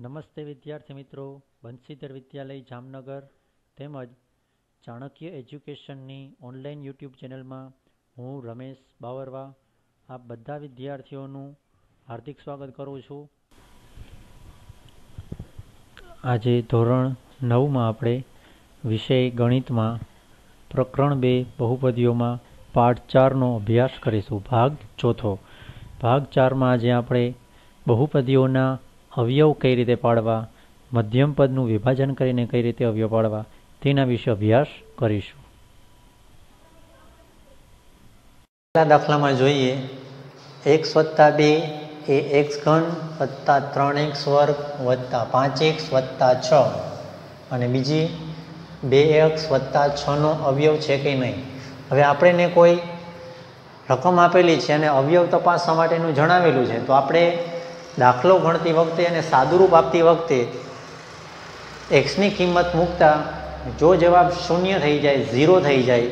નમસ્તે વિદ્યાર્થી મિત્રો. બંસીધર વિદ્યાલય, જામનગર તેમજ ચાણક્ય એજ્યુકેશનની ઓનલાઈન યુટ્યુબ ચેનલમાં હું રમેશ બાવરવા. આપ બધા વિદ્યાર્થીઓનું હાર્દિક સ્વાગત કરું છું. આજે ધોરણ નવમાં આપણે વિષય ગણિતમાં પ્રકરણ બે બહુપદીઓમાં પાઠ ચારનો અભ્યાસ કરીશું. ભાગ ચોથો. ભાગ ચારમાં આજે આપણે બહુપદીઓના અવયવ કઈ રીતે પાડવા, મધ્યમ પદનું વિભાજન કરીને કઈ રીતે અવયવ પાડવા, તેના વિશે અભ્યાસ કરીશું. પહેલા દાખલામાં જોઈએ એક્સ વત્તા બે એ એક્સ ઘન વત્તા ત્રણ એક્સ વર્ગ વત્તા પાંચ એક્સ વત્તા છ. અને બીજી, બે એક્સ વત્તા છનો અવયવ છે કે નહીં? હવે આપણને કોઈ રકમ આપેલી છે અને અવયવ તપાસવા માટેનું જણાવેલું છે, તો આપણે દાખલો ગણતી વખતે અને સાદુરૂપ આપતી વખતે એક્સની કિંમત મૂકતા જો જવાબ શૂન્ય થઈ જાય, ઝીરો થઈ જાય,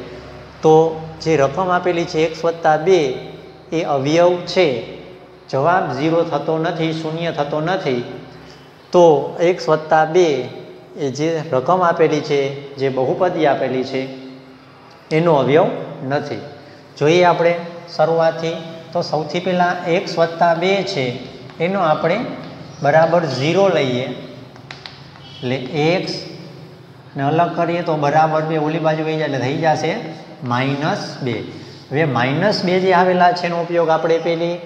તો જે રકમ આપેલી છે એક્સ વત્તા બે એ અવયવ છે. જવાબ ઝીરો થતો નથી, શૂન્ય થતો નથી, તો એક્સ વત્તા બે એ જે રકમ આપેલી છે, જે બહુપદી આપેલી છે, એનો અવયવ નથી. જોઈએ આપણે શરૂઆતથી, તો સૌથી પહેલાં એક્સ વત્તા બે છે. એનો આપણે બરાબર ઝીરો લઈએ. એટલે એક્સ ને અલગ કરીએ તો બરાબર બે ઓલી બાજુ વહી જાય એટલે થઈ જશે માઇનસ બે. હવે માઇનસ બે જે આવેલા છે એનો ઉપયોગ આપણે પેલી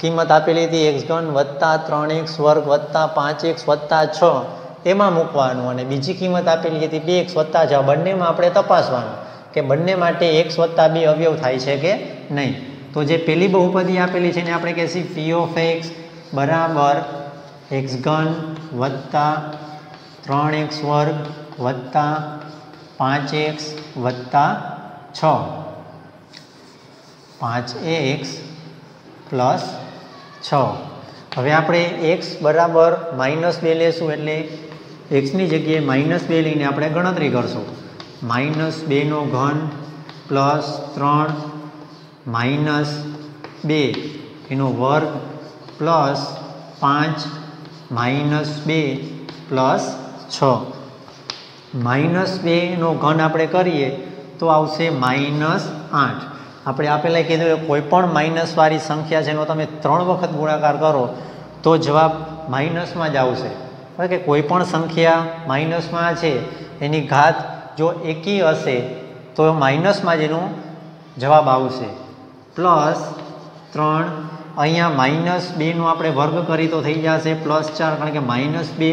કિંમત આપેલી હતી એક્સ ઘન વત્તા ત્રણ એક્સ વર્ગ વત્તા પાંચ એક્સ વત્તા છ. એમાં મૂકવાનું અને બીજી કિંમત આપેલી હતી બે એક્સ વત્તા છ. બંનેમાં આપણે તપાસવાનું કે બંને માટે એક્સ વત્તા બે અવયવ થાય છે કે નહીં. તો જે પેલી બહુપદી આપેલી છે એને આપણે કહીશું પી ઓફ એક્સ બરાબર એક્સ ઘન વત્તા ત્રણ એક્સ વર્ગ વત્તા પાંચ એક્સ વત્તા છ. પાંચ એક્સ પ્લસ છ. હવે આપણે એક્સ બરાબર માઇનસ બે લેશું એટલે એક્સની જગ્યાએ માઇનસ બે લઈને આપણે ગણતરી કરશું. માઇનસ બેનો ઘન પ્લસ ત્રણ માઇનસ બે. એનો વર્ગ પ્લસ પાંચ માઇનસ બે પ્લસ છ. માઇનસ બેનો ઘન આપણે કરીએ તો આવશે માઇનસ આઠ. આપણે આપેલા કીધું કે કોઈ પણ માઇનસવાળી સંખ્યા છે, એનો તમે ત્રણ વખત ગુણાકાર કરો, તો જવાબ માઇનસમાં જ આવશે. બરાબર કે કોઈ પણ સંખ્યા માઇનસમાં છે, એની ઘાત જો એકી હશે, તો માઇનસમાં જ એનો જવાબ આવશે. પ્લસ ત્રણ, અહીંયા માઇનસ બેનો આપણે વર્ગ કરી તો થઈ જશે, પ્લસ ચાર, કારણ કે માઇનસ બે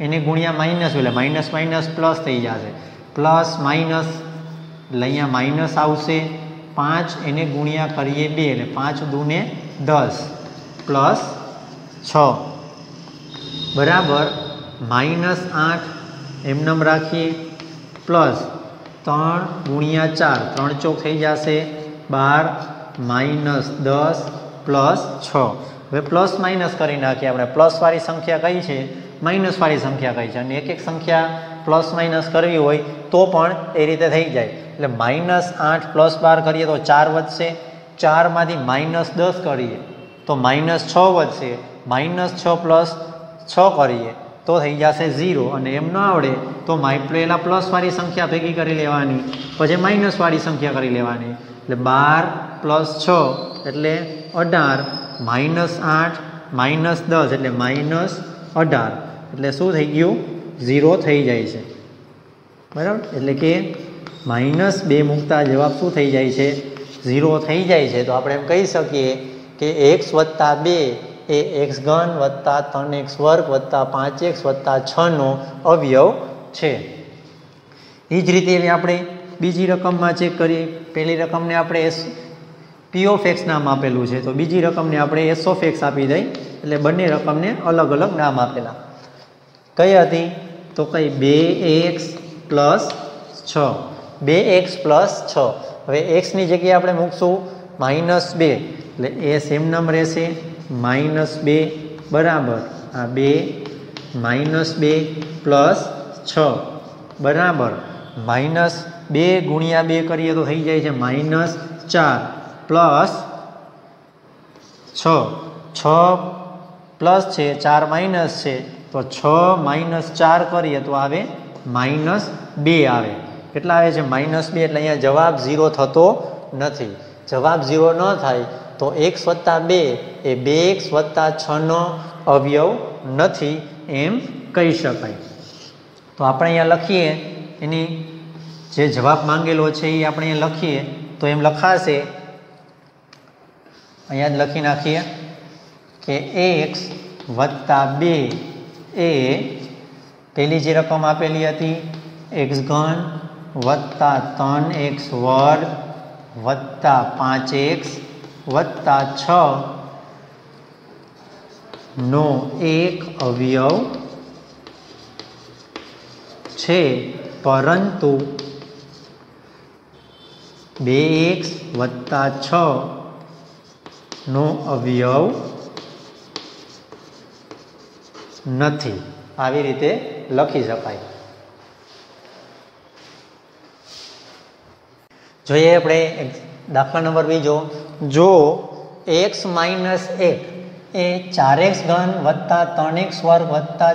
એને ગુણ્યા માઇનસ એટલે માઇનસ માઇનસ પ્લસ થઈ જશે. પ્લસ માઇનસ એટલે અહીંયા માઇનસ આવશે, પાંચ એને ગુણ્યા કરીએ બે, એટલે પાંચ દૂને દસ, પ્લસ છ. બરાબર? માઇનસ આઠ એમનેમ રાખીએ. પ્લસ ત્રણ ગુણ્યા ચાર, ત્રણ ચોક થઈ જશે. બાર માઇનસ દસ પ્લસ છ. હવે પ્લસ માઇનસ કરી નાખીએ આપણે. પ્લસવાળી સંખ્યા કઈ છે? માઇનસવાળી સંખ્યા કઈ છે? અને એક એક સંખ્યા પ્લસ માઇનસ કરવી હોય તો પણ એ રીતે થઈ જાય. એટલે માઇનસ આઠ પ્લસ બાર કરીએ તો ચાર વધશે. ચારમાંથી માઇનસ દસ કરીએ તો માઇનસ છ વધશે. માઇનસ છ પ્લસ છ કરીએ તો થઈ જશે ઝીરો. અને એમ ન આવડે તો માઈ પહેલાં પ્લસવાળી સંખ્યા ભેગી કરી લેવાની. પછી માઇનસવાળી સંખ્યા કરી લેવાની. એટલે બાર પ્લસ છ એટલે અઢાર, માઇનસ આઠ, માઇનસ દસ એટલે માઇનસ અઢાર. એટલે શું થઈ ગયું? ઝીરો થઈ જાય છે. બરાબર? એટલે કે માઇનસ બે મૂકતા જવાબ શું થઈ જાય છે? ઝીરો થઈ જાય છે. તો આપણે એમ કહી શકીએ કે એક્સ વત્તા બે એ એક્સ ઘન વત્તા ત્રણ એક્સ વર્ગ વત્તા પાંચ એક્સ વત્તા છનો અવયવ છે. એ જ રીતે આપણે બીજી રકમમાં ચેક કરીએ. પહેલી રકમને આપણે એસ પી ઓફ એક્સ નામ આપેલું છે. તો બીજી રકમને આપણે એસ ઓફ એક્સ આપી દઈ. એટલે બંને રકમને અલગ અલગ નામ આપેલા. કઈ હતી? તો કઈ બે એક્સ પ્લસ છ. બે એક્સ પ્લસ છ. હવે એક્સની જગ્યાએ આપણે મૂકશું માઇનસ બે. એટલે એ સેમ નામ રહેશે. માઇનસ બે બરાબર. આ બે માઇનસ બે પ્લસ છ. બરાબર. માઇનસ બે ગુણ્યા બે કરીએ તો થઈ જાય છે માઇનસ ચાર પ્લસ છ. છ પ્લસ છે, ચાર માઇનસ છે. તો છ માઇનસ ચાર કરીએ તો આવે માઇનસ બે આવે. કેટલા આવે છે? માઇનસ બે, એટલે અહીંયા જવાબ ઝીરો થતો નથી. જવાબ ઝીરો ન થાય તો એક્સ વત્તા બે એ બે એક્સ વત્તા છનો અવયવ નથી એમ કહી શકાય. તો આપણે અહીંયા લખીએ એની જે જવાબ માંગેલો છે એ આપણે અહીંયા લખીએ. તો એમ લખાશે, અહીંયા જ લખી નાખીએ કે એક્સ વત્તા બે એ પેલી જે રકમ આપેલી હતી એક્સ ઘન વત્તા ત્રણ એક્સ વર્ગ વત્તા પાંચ એક્સ વત્તા છ નો એક અવયવ છે. પરંતુ બે એક્સ વત્તા છ નો અવયવ નથી. આવી રીતે લખી શકાય. જોઈએ આપણે દાખલા નંબર બીજો જો એક્સ માઇનસ એક એ ચાર એક્સ ઘન વત્તા ત્રણ એક્સ વર્ગ વત્તા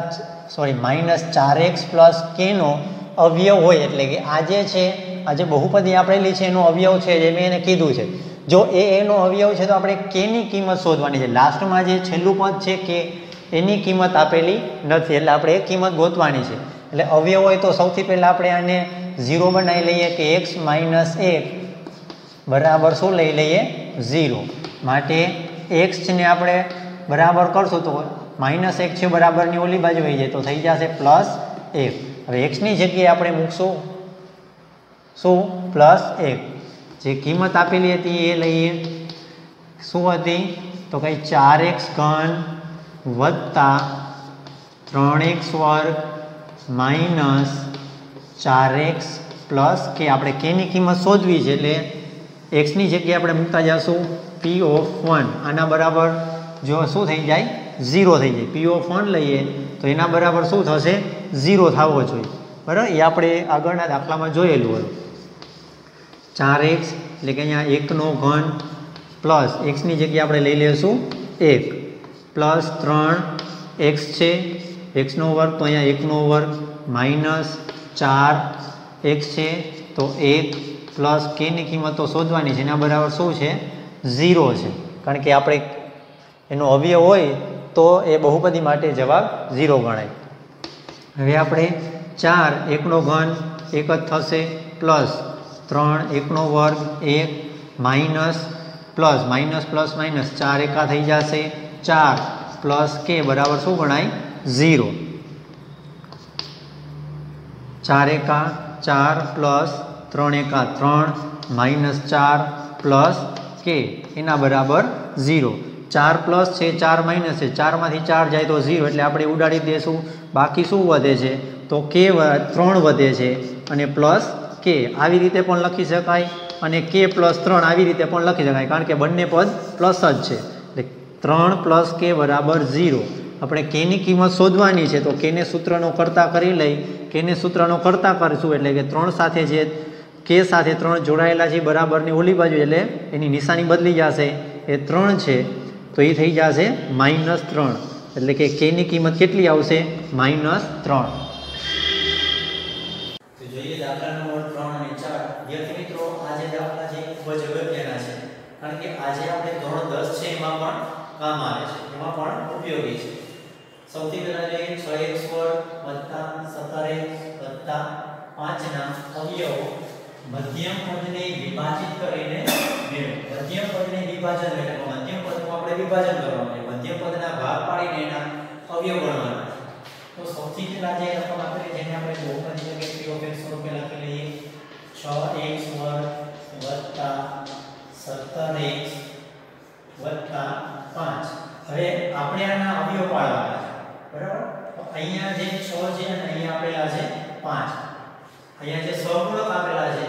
સોરી, માઇનસ ચાર એક્સ પ્લસ કેનો અવયવ હોય એટલે કે આ જે છે આ જે બહુપદી આપેલી છે, એનો અવયવ છે, જે મેં એને કીધું છે. જો એ એનો અવયવ છે, તો આપણે કેની કિંમત શોધવાની છે? લાસ્ટમાં જે છેલ્લું પદ છે કે એની કિંમત આપેલી નથી, એટલે આપણે એ કિંમત ગોતવાની છે. એટલે અવયવ હોય તો સૌથી પહેલાં આપણે આને ઝીરો બનાવી લઈએ કે એક્સ માઇનસ એક બરાબર શું લઈ લઈએ? ઝીરો. માટે એક્સને આપણે બરાબર કરશું તો માઇનસ એક છે બરાબરની ઓલી બાજુ આવી જાય તો થઈ જશે પ્લસ એક. હવે એક્સની જગ્યાએ આપણે મૂકશું. શું? પ્લસ એક. જે કિંમત આપેલી હતી એ લઈએ. શું હતી? તો કંઈ ચાર એક્સ ઘન વત્તા ત્રણ એક્સ વર્ગ માઇનસ ચાર એક્સ પ્લસ કે આપણે કેની કિંમત શોધવી છે એટલે એક્સની જગ્યાએ આપણે મૂકતા જઈશું પી ઓફ વન. આના બરાબર જો શું થઈ જાય? ઝીરો થઈ જાય. પી ઓફ વન લઈએ તો એના બરાબર શું થશે? ઝીરો થવો જોઈએ. બરાબર? એ આપણે આગળના દાખલામાં જોયેલું હતું. ચાર એક્સ એટલે કે અહીંયા એકનો ઘન પ્લસ એક્સની જગ્યાએ આપણે લઈ લઈશું એક. પ્લસ ત્રણ એક્સ છે. એક્સનો વર્ગ તો અહીંયા એકનો વર્ગ. માઇનસ ચાર એક્સ છે. તો એક પ્લસ કેની કિંમત શોધવાની છે. એના બરાબર શું છે? ઝીરો છે. કારણ કે આપણે એનો અવયવ હોય તો એ બહુપદી માટે જવાબ ઝીરો ગણાય. હવે આપણે ચાર એકનો ઘન એક જ થશે પ્લસ ત્રણ, એકનો વર્ગ એક, minus plus minus plus minus ચાર એકા થઈ જશે. ચાર પ્લસ કે બરાબર શું ગણાય? ઝીરો. ચાર એકા, ચાર પ્લસ ત્રણ એકા ત્રણ, માઇનસ ચાર પ્લસ કે એના બરાબર ઝીરો. ચાર પ્લસ છે, ચાર માઇનસ છે. ચારમાંથી ચાર જાય તો ઝીરો, એટલે આપણે ઉડાડી દઈશું બાકી શું વધે છે? તો કે ત્રણ વધે છે અને પ્લસ કે આવી રીતે પણ લખી શકાય અને કે પ્લસ ત્રણ આવી રીતે પણ લખી શકાય. કારણ કે બંને પદ પ્લસ જ છે. એટલે ત્રણ પ્લસ કે બરાબર ઝીરો. આપણે કેની કિંમત શોધવાની છે તો કેને સૂત્રનો કરતા કરી લઈ. કેને સૂત્રનો કરતા કરીશું એટલે કે ત્રણ સાથે જે કે સાથે ત્રણ જોડાયેલા છે બરાબરની ઓલી બાજુ એટલે એની નિશાની બદલી જશે. એ ત્રણ છે તો એ થઈ જશે માઇનસ ત્રણ. એટલે કે કેની કિંમત કેટલી આવશે? માઇનસ ત્રણ. જોઈએ દાખલા નંબર ત્રણ અને ચાર વિદ્યાર્થી મિત્રો આ જે દાખલા છે ખૂબ જ અગત્યના છે કારણ કે આજે આપણે ધોરણ 10 છે, એમાં પણ કામ આવે છે. એમાં પણ ઉપયોગી છે. સૌથી પહેલા જોઈએ છ એક્સ વર્ગ વત્તા સત્તર એક્સ વત્તા પાંચના અવયવો મધ્યમ પદને વિભાજિત કરીને મેળવો. મધ્યમ પદને વિભાજન એટલે મધ્યમ પદનું આપણે વિભાજન કરવાનું છે. મધ્યમ પદના ભાગ પાડીને એના અવયવ ગણવાના તો સૌથી પહેલા જે રકમ આપેલી જેને આપણે બહુપદી તરીકે p of x સ્વરૂપે લખી લઈએ. 6x વત્તા 17x વત્તા 5 હવે આપણે આના અવયવ પાડવાના છે. બરાબર? અહીંયા જે 6 છે અને અહીંયા આપેલા છે 5 અહીંયા જે સહગુણક આપેલા છે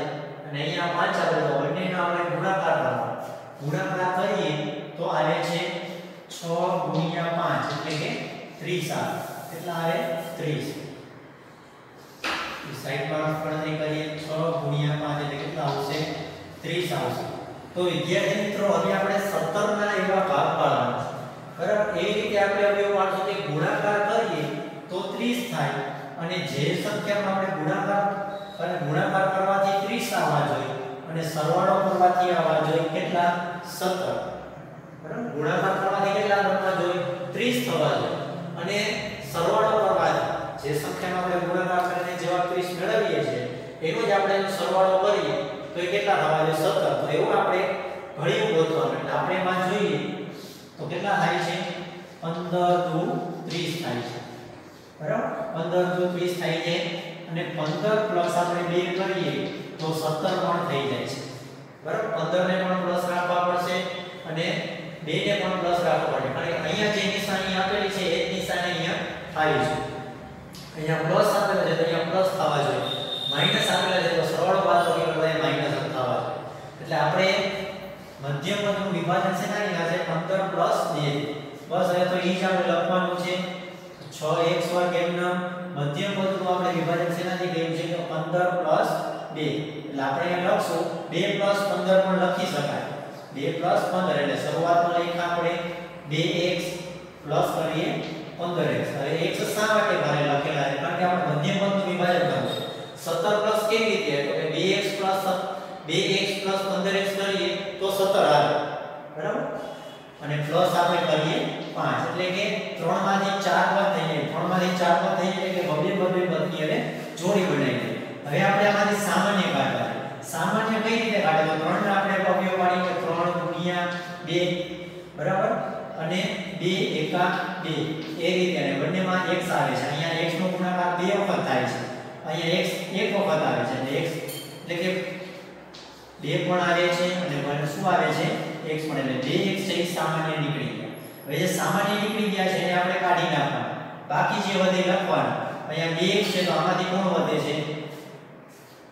અને અહીંયા 5 આપેલા બંનેનો આપણે ગુણાકાર કરવાનો. ગુણાકાર કરીએ તો આવે છે 6 ગુણ્યા 5 એટલે કે 30 આવે. કેટલા આવે? 30 સાઈડ પર ગણતરી કરીએ. 6 ગુણ્યા 5 એટલે કેટલા આવશે? 30 આવશે. તો વિદ્યાર્થી મિત્રો, હવે આપણે 17 ના એવા ભાગ પાડવાના છે. બરાબર? એ રીતે આપણે હવે એવું પાડશું કે ગુણાકાર કરીએ તો 30 થાય. અને જે સંખ્યામાં આપણે ગુણાકાર અને ગુણાકાર કરવાથી 30 આવવા જોઈએ અને સરવાળો કરવાથી આવવા જોઈએ કેટલા? 17 બરાબર? ગુણાકાર કરવાથી કેટલા આવવા જોઈએ? 30 થવા જોઈએ. અને સરવાળો કરવાથી જે સંખ્યામાં આપણે ગુણાકાર કરીને જવાબ 30 મેળવીએ છીએ, એનો જ આપણે સરવાળો કરીએ. તો એ કેટલા થવા જોઈએ? 17 તો એવું આપણે ઘડિયું ગોતવાનું. એટલે આપણે એમાં જોઈએ તો કેટલા થાય છે? 15 દુ 30 થાય છે. બરાબર? 15 દુ 30 થાય છે. અને 15 પ્લસ આપણે 2 કરીએ તો 17 પણ થઈ જાય છે. બરાબર? 15 ને પણ પ્લસ રાખવા પડશે અને 2 ને પણ પ્લસ રાખવા પડે કારણ કે અહીંયા જે નિશાની આપેલી છે, એ જ નિશાની અહીંયા થાય છે. અહીંયા પ્લસ આપેલો છે તો અહીંયા પ્લસ થવા જોઈએ. માઇનસ આપેલા છે એટલે આપણે મધ્યમ પદનું વિભાજન શેનાની છે 15 પ્લસ 2 બસ હવે તો ઈ જ આપણે લખવાનું છે. 6x વર્ગ એમનો મધ્યમ પદનું આપણે વિભાજન શેનાથી કર્યું છે તો 15 પ્લસ 2 એટલે આપણે એ લખશું 2 પ્લસ 15 પણ લખી શકાય. 2 પ્લસ 15 એટલે શરૂઆતમાં લખ્યા આપણે 2x પ્લસ કરીએ 15x હવે x શા માટે મારે લખેલા છે? કારણ કે આપણે મધ્યમ પદનું વિભાજન કરવું છે. 17 પ્લસ કેવી રીતે? તો કે 2x plus 2x plus 15x કરીએ તો 17 આવે. બરાબર? અને પ્લસ આપણે કરીએ 5 એટલે કે 3 માંથી 4 પર થઈ જાય. 3 માંથી 4 પર થઈ જાય એટલે બબે બબે પદની અને જોડી બનાવી દે હવે આપણે આમાંથી સામાન્ય કાઢવા. સામાન્ય કઈ રીતે કાઢવો? તો 3 ને આપણે અવયવ પાડી કે 3 ગુણ્યા 2 બરાબર? અને 2 એકા 2 એ રીતે અને બંનેમાં x આવે છે. અહીંયા x નો ગુણાકાર બે વખત થાય છે. અહીંયા x એક વખત આવે છે. એટલે x એટલે કે 2 પણ આવે છે અને મને શું આવે છે? x પણ એટલે 2x છે એ સામાન્ય નીકળી ગયા. હવે જે સામાન્ય નીકળી ગયા છે એને આપણે કાઢી નાખવાના. બાકી જે વધે લખવાનું. અહીંયા 2x છે તો આમાંથી કોણ વધે છે?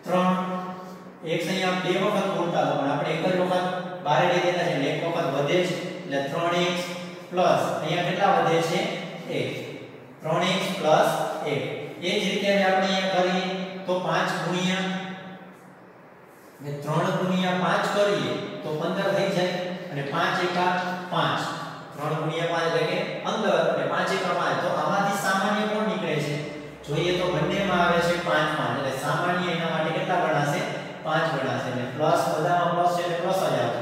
3 x અહીંયા બે વખત મોટા પણ આપણે એક જ વખત બારે લઈ દેતા છે એક વખત વધે છે એટલે 3x પ્લસ અહીંયા કેટલા વધે છે? 1 3x 1 એ જ રીતે આપણે અહીંયા કરીએ તો 5 ગુણ્યા ને 3 ગુણ્યા 5 કરીએ તો 15 થઈ જાય અને 5 એકા 5 3 ગુણ્યા 5 એટલે કે અંદર અને 5 એકા 5 તો આમાંથી સામાન્ય કોણ નીકળે છે? જોઈએ તો બંનેમાં આવે છે 5 5 એટલે સામાન્ય એના માટે કેટલા ગણાશે? 5 ગણાશે. એટલે પ્લસ બધામાં પ્લસ છે એટલે પ્લસ જ આવશે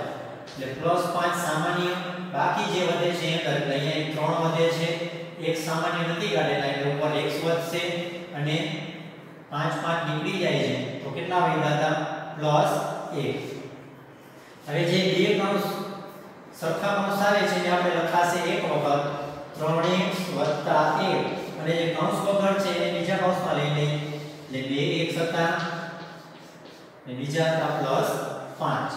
એટલે પ્લસ 5 સામાન્ય. બાકી જે વધે છે અંદર, એટલે અહીંયા 3 વધે છે. એક સામાન્ય નથી કાઢેલા એટલે ઉપર x વધશે અને 5 5 નીકળી જાય છે. તો કેટલા વધ્યા હતા? પ્લસ એક. હવે જે બે કૌંસ સરખા કૌંસ આવે છે એ આપણે લખાશે એક વખત 3x 1 અને જે કૌંસ વગર છે એને બીજા કૌંસમાં લઈ લઈએ એટલે 2x હતા અને બીજા હતા પ્લસ પાંચ.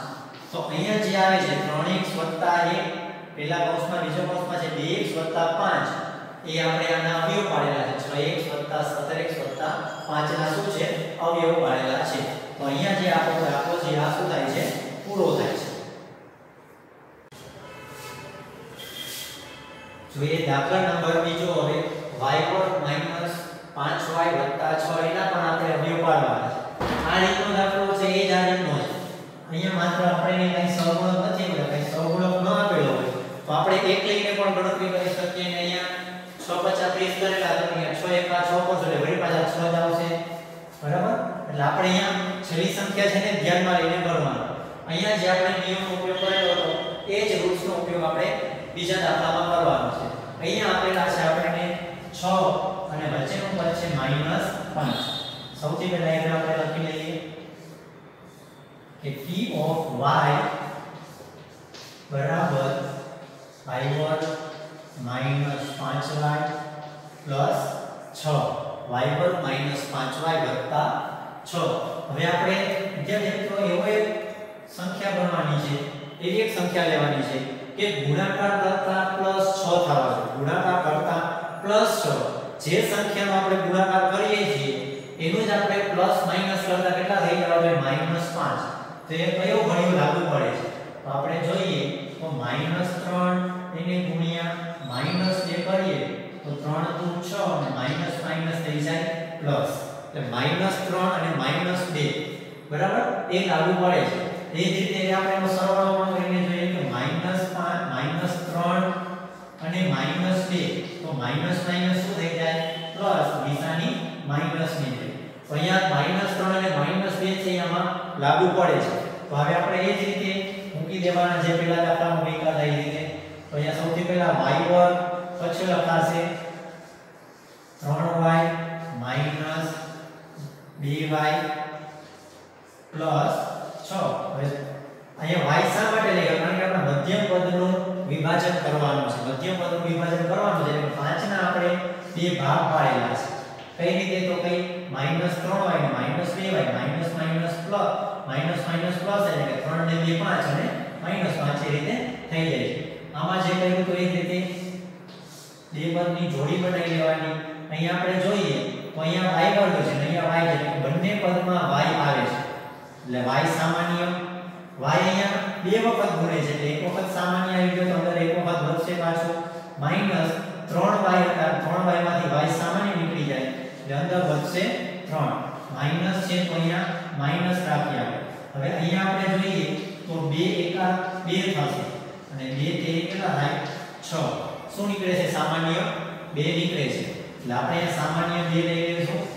તો અહીંયા જે આવે છે 3x 1 પહેલા કૌંસમાં બીજા કૌંસમાં છે 2x 5 એ આપણે આના અવયવ પાડેલા છે. 6x 17x 5 ના શું છે? અવયવ પાડેલા છે. તો અહીંયા જે આપણો દાખલો છે આ શું થાય છે? પૂરો થાય છે. જોઈએ દાખલા નંબર બીજો હવે. y વર્ગ 5y 6 એના પણ આપણે અવયવ પાડવાના છે. આ રીતનો દાખલો છે, એ જ આ રીતનો છે. અહીંયા માત્ર આપણે કઈ સહગુણક નથી મળ્યો, કઈ સહગુણક ન આપેલો હોય. તો આપણે એક લઈને પણ ગણતરી કરી શકીએ ને અહીંયા 6 50 30 કરેલા, તો અહીંયા 6 એકા 6 5 એટલે વળી પાછા 6 જ આવશે. બરાબર? એટલે આપણે અહીંયા છેલ્લી સંખ્યા છે ને ધ્યાનમાં લઈને ભરવાનું. અહીંયા જે આપણે નિયમનો ઉપયોગ કરેલો હતો, એ જ રૂલ્સનો ઉપયોગ આપણે બીજા દાખલામાં કરવાનો છે. અહીંયા આપેલા છે આપણને 6 અને વચ્ચેનું પદ છે -5 સૌથી પહેલા એક આપણે લખી લઈએ કે p ઓફ y બરાબર y વર્ગ માઇનસ 5y પ્લસ 6 y વર્ગ માઇનસ 5y વત્તા 6 હવે આપણે વિદ્યાર્થી મિત્રો એવો એક સંખ્યા ગણવાની છે. એવી એક સંખ્યા લેવાની છે કે ગુણાકાર કરતા પ્લસ 6 થવા જોઈએ. ગુણાકાર કરતા પ્લસ 6 જે સંખ્યાનો આપણે ગુણાકાર કરીએ છીએ, એનું જ આપણે પ્લસ માઇનસ કરતા કેટલા થઈ જવા જોઈએ? માઇનસ 5 તો એ કયો ઘડિયો લાગુ પડે છે? તો આપણે જોઈએ, તો માઇનસ 3 એને ગુણ્યા માઇનસ 2 કરીએ, તો 3 2 6 અને માઇનસ માઇનસ થઈ જાય પ્લસ. એટલે માઇનસ 3 અને માઇનસ 2 બરાબર? એ લાગુ પડે છે. એ જ રીતે આપણે એનો સરવાળો પણ કરીને જોઈએ કે માઇનસ 5 માઇનસ 3 અને માઇનસ 2 તો માઇનસ માઇનસ શું થઈ જાય? પ્લસ નિશાની માઇનસની થઈ તો અહીંયા માઇનસ ત્રણ અને માઇનસ બે છે એમાં લાગુ પડે છે. તો હવે આપણે એ જ રીતે મૂકી દેવાના જે પહેલા દાખલામાં મૂક્યા હતા એ રીતે. તો અહીંયા સૌથી પહેલા y વર્ગ પછી લખાશે. 3y 2y પ્લસ 6 હવે અહીંયા y શા માટે લઈએ? કારણ કે આપણે મધ્યમ પદનું વિભાજન કરવાનું છે. મધ્યમ પદનું વિભાજન કરવાનું છે એટલે 5 ના આપણે બે ભાગ પાડેલા છે. કઈ રીતે? તો કઈ -3y ને -2y minus minus plus minus minus plus એટલે કે 3 ને 2 5 અને -5 એ રીતે થઈ જાય છે. આમાં જે કર્યું તો એ રીતે બે પદની જોડી બનાવી લેવાની. અહીંયા આપણે જોઈએ તો અહીંયા y વર્ગ છે અહીંયા y છે બંને પદમાં y આવે છે. એટલે y સામાન્ય y અહીંયા બે વખત ગુણે છે. એટલે એક વખત સામાન્ય આવી ગયો તો અંદર એક વખત વધશે પાછો. માઇનસ 3y હતા. 3y માંથી y સામાન્ય નીકળી જાય. એટલે અંદર વધશે 3 માઇનસ છે તો અહીંયા માઇનસ રાખી આપણે હવે અહીંયા આપણે જોઈએ તો 2 એકા 2 થશે. અને 2 તે કેટલા થાય? 6 શું નીકળે છે? સામાન્ય 2 નીકળે છે. એટલે આપણે સામાન્ય 2 લઈ લઈશું.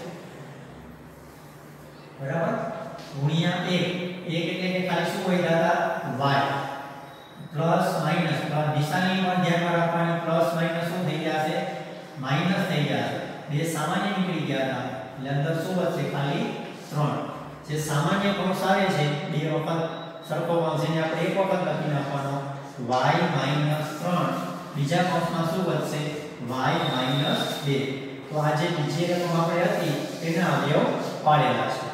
બરાબર ગુણ્યા 1 1 એટલે કે ખાલી શું હોય દાદા y. પ્લસ માઇનસ નિશાની પણ ધ્યાનમાં રાખવાની પ્લસ માઇનસ શું થઈ જશે માઇનસ થઈ જશે બે સામાન્ય નીકળી ગયા હતા એટલે અંદર શું વધશે ખાલી 3 જે સામાન્ય કૌંસ આવે છે બે વખત સરખો કૌંસ એને આપણે એક વખત લખી નાખવાનો y 3 બીજા કૌંસમાં શું વધશે y 2 તો આ જે બીજી રકમ આપણે હતી તેના અવયવ પાડેલા છે